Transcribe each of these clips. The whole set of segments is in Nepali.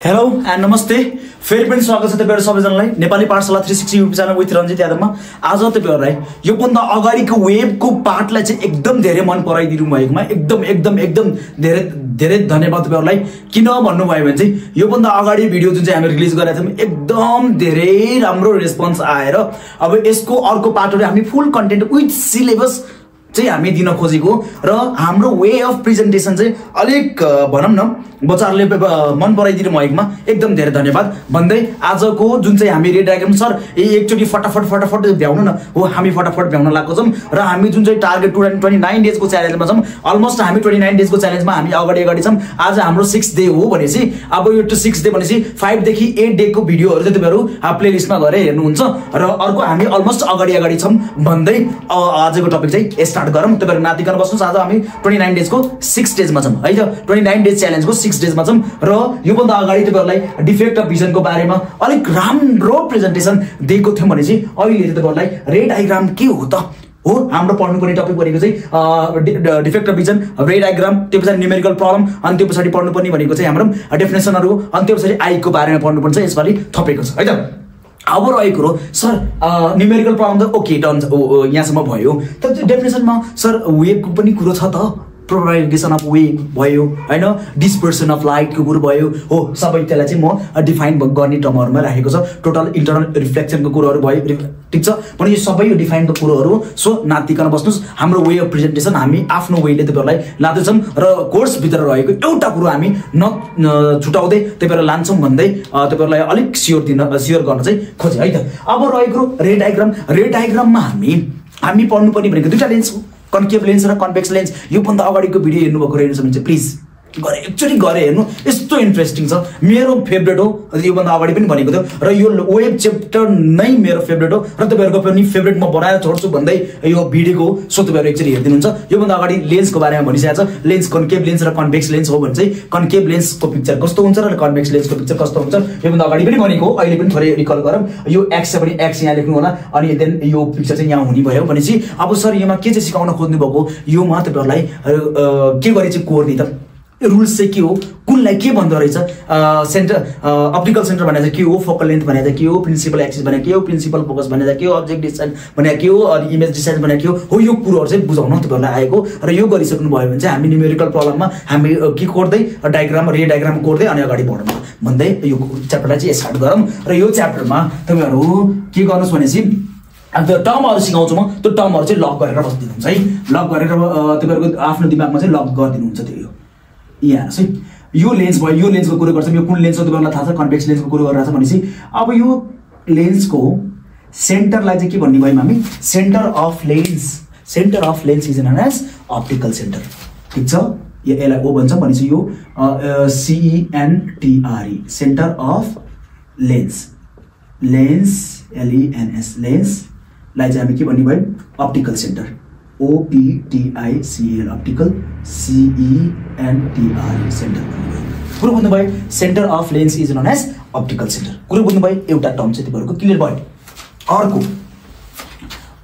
हेलो एन्ड नमस्ते फेरि पनि स्वागत छ तपाईँहरू सबैजनालाई। Nepali Pathshala three sixty YouTube channel with Ranjit यादवमा आज तपाईँहरूलाई योभन्दा अगाडिको वेबको पार्टलाई चाहिँ एकदम धेरै मन पराइदिनु भएकोमा एकदम एकदम एकदम धेरै धेरै धन्यवाद तपाईँहरूलाई। किन भन्नुभयो भने चाहिँ योभन्दा अगाडि भिडियो जुन चाहिँ हामी रिलिज गरेका थियौँ एकदम धेरै राम्रो रेस्पोन्स आएर अब यसको अर्को पार्टहरू हामी फुल कन्टेन्ट विथ सिलेबस चाहिँ हामी दिन खोजेको र हाम्रो वे अफ प्रेजेन्टेसन चाहिँ अलिक भनौँ न बच्चाहरूले मन पराइदिनु भएकोमा एकदम धेरै धन्यवाद। भन्दै आजको जुन चाहिँ हामी रेड डायग्राम सर ए एकचोटि फटाफट फटाफट भ्याउनु न। हो हामी फटाफट भ्याउन लागेको छौँ र हामी जुन चाहिँ टार्गेट टु ट्वेन्टी नाइन डेजको च्यालेन्जमा छौँ अलमोस्ट हामी ट्वेन्टी नाइन डेजको च्यालेन्जमा हामी अगाडि अगाडि छौँ। आज हाम्रो सिक्स डे हो भनेपछि अब यो सिक्स डे भनेपछि फाइभदेखि एट डेको भिडियोहरू चाहिँ तपाईँहरू प्ले लिस्टमा गएर हेर्नुहुन्छ र अर्को हामी अलमोस्ट अगाडि अगाडि छौँ भन्दै आजको टपिक चाहिँ स्टार्ट गरौँ। तपाईँहरू नातिकन बस्नुहोस् आज हामी ट्वेन्टी नाइन डेजको सिक्स डेजमा छौँ। है त? ट्वेन्टी नाइन डेज च्यालेन्जको सिक्स डेजमा छौँ र योभन्दा अगाडि तपाईँहरूलाई डिफेक्ट अफ भिजनको बारेमा अलिक राम्रो प्रेजेन्टेसन दिएको थियौँ भने चाहिँ अहिले तपाईँहरूलाई रेड डायग्राम के हो त? हो हाम्रो पढ्नुपर्ने टपिक भनेको चाहिँ defect of vision ray diagram त्यो पछाडि न्युमेरिकल प्रब्लम अनि त्यो पछाडि पढ्नुपर्ने भनेको चाहिँ हाम्रो डेफिनेसनहरू अनि त्यो पछाडि आईको बारेमा पढ्नुपर्छ यसपालि थपेको छ है त? अब रहेको कुरो सर न्युमेरिकल प्रब्लम त ओके डन यहाँसम्म भयो। तर त्यो डेफिनेसनमा सर वेबको पनि कुरो छ त? प्रोपागेसन अफ वे भयो। होइन? डिस्पर्सन अफ लाइटको कुरो भयो। हो सबै त्यसलाई चाहिँ म डिफाइन गर्ने टर्महरूमा राखेको छ। टोटल इन्टरनल रिफ्लेक्सनको कुरोहरू भयो। ठिक छ? भने यो सबै यो डिफाइनको कुरोहरू सो नातिकन बस्नुहोस्। हाम्रो वे अफ प्रेजेन्टेसन हामी आफ्नो वेले तपाईँहरूलाई लाँदैछौँ। र कोर्सभित्र रहेको एउटा कुरो हामी न छुटाउँदै तपाईँहरूलाई लान्छौँ भन्दै तपाईँहरूलाई अलिक स्योर दिन स्योर गर्न चाहिँ खोजेँ। है त? अब रहेको रेड डायग्राम रेड डायग्राममा हामी हामी पढ्नुपर्ने भनेको दुइटा लेन्स हो। कन्केभ लेन्स र कन्भेक्स लेन्स योभन्दा अगाडिको भिडियो हेर्नुभएको रहेछ भने चाहिँ प्लिज। गरे एकचोटि गरे हेर्नु यस्तो इन्ट्रेस्टिङ छ। मेरो फेभरेट हो योभन्दा अगाडि पनि भनेको थियो र यो वेब च्याप्टर नै मेरो फेभरेट हो र तपाईँहरूको पनि फेभरेट म बनाएर छोड्छु भन्दै यो भिडियोको सो तपाईँहरू एकचोटि हेरिदिनुहुन्छ। योभन्दा अगाडि लेन्सको बारेमा भनिसकेको छ। लेन्स कन्केभ लेन्स र कन्भेक्स लेन्स हो भने चाहिँ कन्केभ लेन्सको पिक्चर कस्तो हुन्छ र कन्भेक्स लेन्सको पिक्चर कस्तो हुन्छ योभन्दा अगाडि पनि भनेको हो, अहिले पनि थोरै रिकल गरौँ। यो एक्स भने एक्स यहाँ लेख्नु होला अनि देन यो पिक्चर चाहिँ यहाँ हुने भयो भनेपछि अब सर योमा के चाहिँ सिकाउन खोज्नु भएको योमा तपाईँहरूलाई के गरी चाहिँ कोर्ने त रुल्स चाहिँ के हो? कुनलाई के भन्दो रहेछ? सेन्टर अप्टिकल सेन्टर भनेर के हो? फोकल लेन्थ भनेर के हो? प्रिन्सिपल एक्सिस भनेर के हो? प्रिन्सिपल फोकस भनेर के हो? अब्जेक्ट डिस्टेन्स भनेर के हो? अनि इमेज डिस्टेन्स भनेर के हो? हो यो कुरोहरू चाहिँ बुझाउन तपाईँहरूलाई आएको र यो गरिसक्नु भयो भने चाहिँ हामी न्युमेरिकल प्रब्लममा हामी के कोर्दै? डायग्राम रे डायग्राम कोर्दै अनि अगाडि बढ्नु भन्दै यो च्याप्टरलाई चाहिँ स्टार्ट गरौँ। र यो च्याप्टरमा तपाईँहरू के गर्नुहोस् भनेपछि अब त्यो टर्महरू सिकाउँछु म। त्यो टर्महरू चाहिँ लक गरेर बसिदिनुहुन्छ है। लक गरेर तपाईँहरूको आफ्नो दिमागमा चाहिँ लक गरिदिनुहुन्छ त्यो। यहाँ हेर्नुहोस् है यो लेन्स भयो यो लेन्सको कुरो गर्छौँ यो कुन लेन्स हो तपाईँलाई थाहा छ कन्भेक्स लेन्सको कुरो गरिरहेको छ भनेपछि अब यो लेन्सको सेन्टरलाई चाहिँ के भन्ने भयौँ हामी centre of lens centre of lens is known as optical centre ठिक छ? यो यसलाई ओ भन्छ भनेपछि यो C E N T R E centre of lens lens L E N S लेन्सलाई चाहिँ हामी के भन्ने भयो? अप्टिकल सेन्टर ओपिटिआइसिएल अप्टिकल सिइएनटिआरई सेन्टर भन्ने भयो कुरो बुझ्नुभयो centre of lens is known as optical centre कुरो बुझ्नुभयो एउटा टर्म चाहिँ तपाईँहरूको क्लियर भयो। अर्को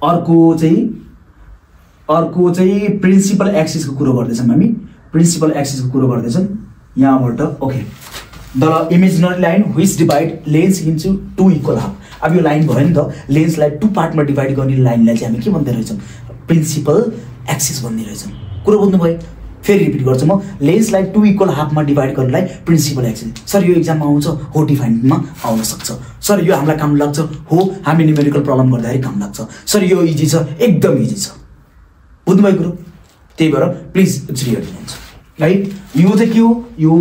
अर्को चाहिँ अर्को चाहिँ प्रिन्सिपल एक्सिसको कुरो गर्दैछौँ हामी। प्रिन्सिपल एक्सिसको कुरो गर्दैछौँ यहाँबाट। Okay the imaginary line which divide lens into two equal half अब यो लाइन भयो नि त। लेन्सलाई टु पार्टमा डिभाइड गर्ने लाइनलाई चाहिँ हामी के भन्दै रहेछौँ? प्रिन्सिपल एक्सिस भन्ने रहेछौँ कुरो बुझ्नुभयो? फेरि रिपिट गर्छु म। लेन्सलाई टु इक्वल हाफमा डिभाइड गर्नलाई प्रिन्सिपल एक्सिस। सर यो इक्जाममा आउँछ हो डिफाइनमा आउन सक्छ। सर यो हामीलाई काम लाग्छ हो हामी न्युमेरिकल प्रब्लम गर्दाखेरि काम लाग्छ। सर यो इजी छ एकदम इजी छ। बुझ्नुभयो कुरो? त्यही भएर प्लिज एकचोटि हेरिदिनुहुन्छ है यो चाहिँ के हो? यो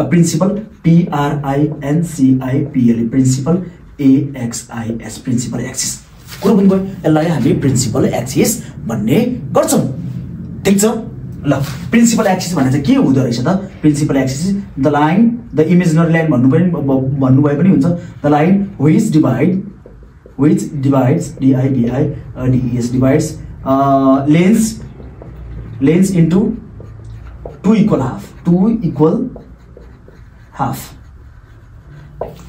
प्रिन्सिपल पिआरआइएनसिआइपिएल प्रिन्सिपल एएक्सआइएस प्रिन्सिपल एक्सिस। कुरो बुझ्नुभयो यसलाई हामी प्रिन्सिपल एक्सिस भन्ने गर्छौँ। ठिक छ? ल प्रिन्सिपल एक्सिस भने चाहिँ के हुँदो रहेछ त? Principal axis the line the imaginary line भन्नु पनि भन्नुभयो पनि हुन्छ। The line which divide which divides D I V I D E S divides lens lens into two equal half two equal half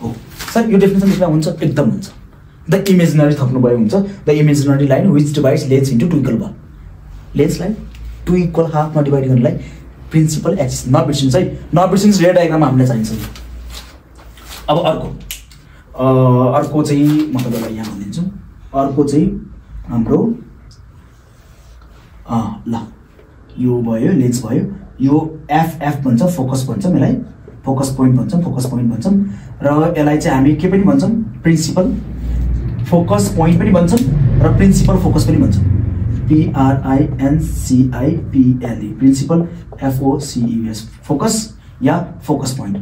हो। सर यो डेफिनेसन लेख्दा हुन्छ एकदम हुन्छ। द इमेजिनरी थप्नुभयो हुन्छ the imaginary line which divides lens into two equal one लेन्सलाई two equal हाफमा डिभाइड गर्नलाई प्रिन्सिपल एक्सिस नबिर्सिनुहोस् है नबिर्सिनुहोस् रेड डायग्राममा हामीलाई चाहिन्छ अब अर्को अर्को चाहिँ म तपाईँलाई यहाँ भनिदिन्छु अर्को चाहिँ हाम्रो ल यो भयो लेन्स भयो यो एफ एफ भन्छ फोकस भन्छौँ यसलाई फोकस पोइन्ट भन्छौँ फोकस पोइन्ट भन्छौँ र यसलाई चाहिँ हामी के पनि भन्छौँ प्रिन्सिपल फोकस पोइन्ट पनि भन्छौँ र प्रिन्सिपल फोकस पनि भन्छौँ पिआरआइएनसिआइपिएलई प्रिन्सिपल एफओसियुएस फोकस या focus point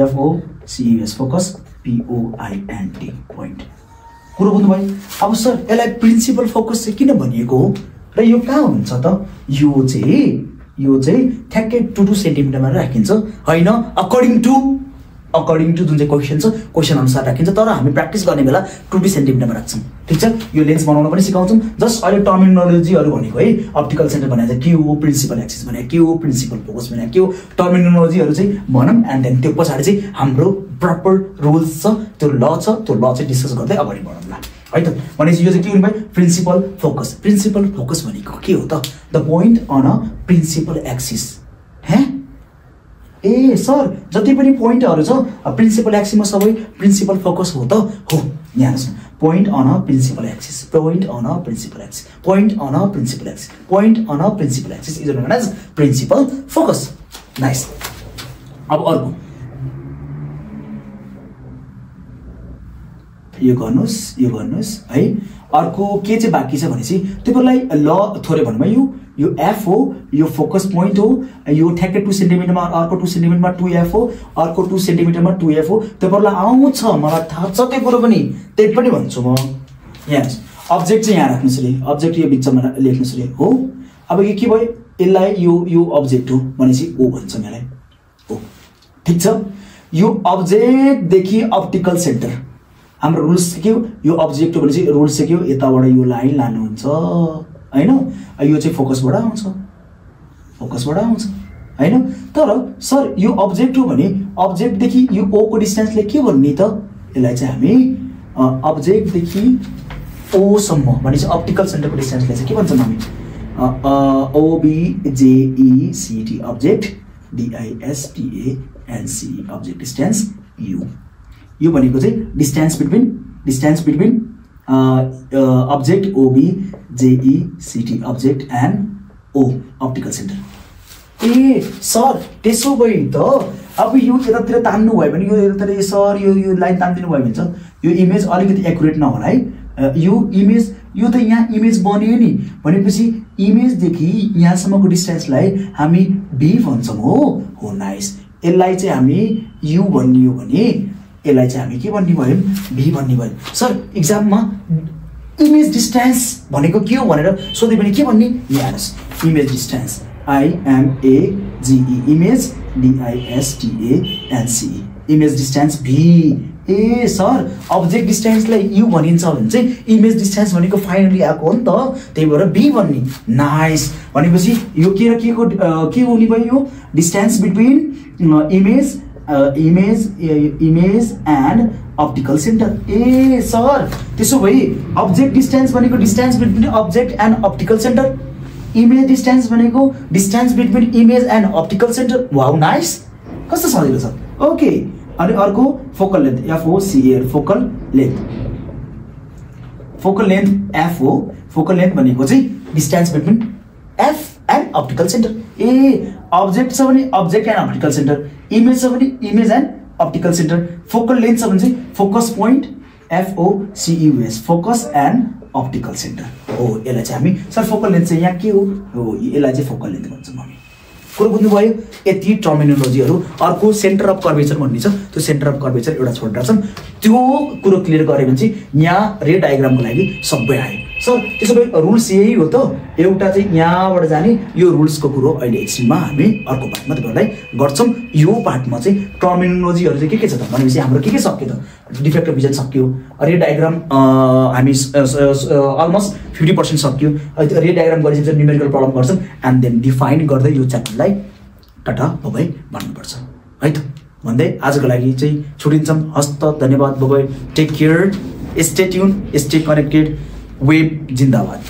F O C U S focus POINT point कुरो बुझ्नुभयो? अब सर यसलाई प्रिन्सिपल फोकस चाहिँ किन भनिएको हो? र यो कहाँ हुन्छ त? यो चाहिँ यो चाहिँ ठ्याक्कै टु टू सेन्टिमिटरमा राखिन्छ। होइन अकर्डिङ टु अकर्डिङ टु जुन चाहिँ क्वेसन छ क्वेसन अनुसार राखिन्छ। तर हामी प्र्याक्टिस गर्ने बेला टु टू सेन्टिमिटरमा राख्छौँ। ठिक छ? यो लेन्स बनाउन पनि सिकाउँछौँ। जस्ट अहिले टर्मिनोलोजीहरू भनेको है अप्टिकल सेन्टर भनेको के हो प्रिन्सिपल एक्सिस भनेको के हो प्रिन्सिपल फोकस भनेको के हो टर्मिनोलोजीहरू चाहिँ भनौँ। एन्ड देन त्यो पछाडि चाहिँ हाम्रो प्रपर रुल्स छ त्यो ल छ त्यो ल चाहिँ डिस्कस गर्दै अगाडि बढौँला। है त? भनेपछि यो चाहिँ के हुनु भयो प्रिन्सिपल फोकस प्रिन्सिपल फोकस भनेको के हो त? The point on a principal axis हे ए सर जति पनि पोइन्टहरू छ प्रिन्सिपल एक्सिसमा सबै प्रिन्सिपल फोकस हो त? हो यहाँ point on a principal axis. Point on a principal axis. Point on a principal axis. Point on a principal axis. Is known as principal focus nice अब अर्को। यो गर्नुहोस् यो गर्नुहोस् है। अर्को के चाहिँ बाँकी छ भनेपछि तपाईँलाई ल थोरै भन्नुभयो यो एफ हो यो फोकस पोइन्ट हो यो ठ्याक्कै टु सेन्टिमिटरमा अर्को टु सेन्टिमिटरमा टु एफ हो अर्को टु सेन्टिमिटरमा टु एफ हो तपाईँहरूलाई आउँछ मलाई थाहा छ त्यो कुरो पनि। त्यही पनि भन्छु म। यहाँ अब्जेक्ट चाहिँ यहाँ राख्नुहोस् अरे अब्जेक्ट यो बिचमा लेख्नुहोस् अरे हो? अब यो के भयो? यसलाई यो यो अब्जेक्ट हो भनेपछि ओ भन्छौँ यसलाई हो। ठिक छ? यो अब्जेक्टदेखि अप्टिकल सेन्टर हाम्रो रुल्स हो? यो अब्जेक्ट हो भनेपछि रुल्स हो? यताबाट यो लाइन लानुहुन्छ। होइन? यो चाहिँ फोकसबाट आउँछ। फोकसबाट आउँछ। होइन? तर सर यो अब्जेक्ट हो भने अब्जेक्टदेखि यो ओको डिस्टेन्सले के भन्ने त? यसलाई चाहिँ हामी अब्जेक्टदेखि ओसम्म भनेपछि अप्टिकल सेन्टरको डिस्टेन्सलाई चाहिँ के भन्छौँ हामी? O B J E C T object डिआइएसटिएएनसी object distance u. यो भनेको चाहिँ distance between distance between object OB जेइसिटी object and O optical centre ए सर त्यसो भए त अब यो यतातिर तान्नु भयो भने यो यतातिर सर यो यो लाइन तानिदिनु भयो भने चाहिँ यो इमेज अलिकति एकुरेट नहोला है। अ, यो इमेज यो त यहाँ इमेज बन्यो नि। भनेपछि इमेजदेखि यहाँसम्मको डिस्टेन्सलाई हामी बी भन्छौँ हो। हो नाइस यसलाई चाहिँ हामी यु भन्ने हो भने यसलाई चाहिँ हामी के भन्ने भयो? भी भन्ने भयो। सर इक्जाममा इमेज डिस्टेन्स भनेको के हो भनेर सोध्यो भने के भन्ने? हेर्नुहोस् image distance IMA जिई image डिआइएसटिएएनसिई image distance V A sir object डिस्टेन्सलाई you भनिन्छ भने चाहिँ इमेज डिस्टेन्स भनेको फाइनली आएको हो नि त। त्यही भएर बी भन्ने। नाइस भनेपछि यो के र के को के हुने भयो? यो distance between image image image and optical centre A sir त्यसो भए अब्जेक्ट डिस्टेन्स भनेको distance between object and optical centre image distance भनेको distance between image and optical centre wow nice कस्तो सजिलो छ? ओके अनि अर्को focal length F O C A L focal length focal length F हो फोकल लेन्थ भनेको चाहिँ distance between F and optical centre A object छ भने object and optical centre image छ भने image and optical centre focal length छ भने चाहिँ focus point F O C U S focus and optical centre हो यसलाई चाहिँ हामी सर फोकल लेन्थ चाहिँ यहाँ के हो? हो यसलाई चाहिँ फोकल लेन्थ भन्छौँ हामी। कुरो बुझ्नुभयो? यति टर्मिनोलोजीहरू अर्को सेन्टर अफ कर्भेचर भन्ने छ त्यो सेन्टर अफ कर्भेचर एउटा छोडेर छन् त्यो कुरो क्लियर गऱ्यो भने चाहिँ यहाँ रे डायग्रामको लागि सबै आयो सर त्यसो भए रुल्स यही हो त। एउटा चाहिँ यहाँबाट जाने यो रुल्सको कुरो अहिले एकछिनमा हामी अर्को पार्टमा तपाईँहरूलाई गर्छौँ। यो पार्टमा चाहिँ टर्मिनोलोजीहरू चाहिँ के के छ त? भनेपछि हाम्रो के के सक्यो त? डिफेक्ट भिजन सक्यो। रे डायग्राम हामी अलमोस्ट फिफ्टी पर्सेन्ट सक्यो। रे डायग्राम गरिसकेपछि न्युमेरिकल प्रब्लम गर्छौँ। एन्ड देन डिफाइन गर्दै यो च्याप्टरलाई टाटा बबाई भन्नुपर्छ। है त? भन्दै आजको लागि चाहिँ छुट्टिन्छौँ हस्त धन्यवाद bye bye. Take care stay tune stay connected web जिन्दाबाद